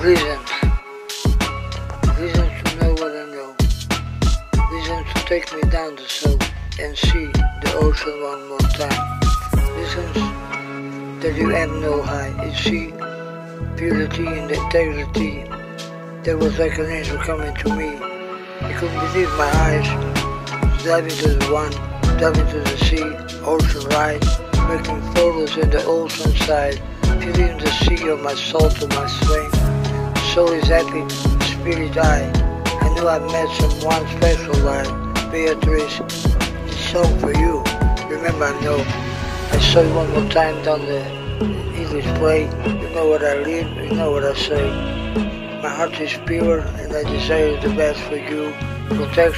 Listen. Listen to know what I know. Listen to take me down the south and see the ocean one more time. Listen that you have no high. You see purity and integrity. There was like an angel coming to me. I couldn't believe my eyes. Diving to the one, diving to the sea, ocean ride, making photos in the ocean side, feeling the sea of my soul to my swing. Soul is happy, spirit high. I knew I met someone special like Beatrice. This song for you. Remember, I know. I saw you one more time down the English play. You know what I live, you know what I say. My heart is pure and I desire the best for you. Protection.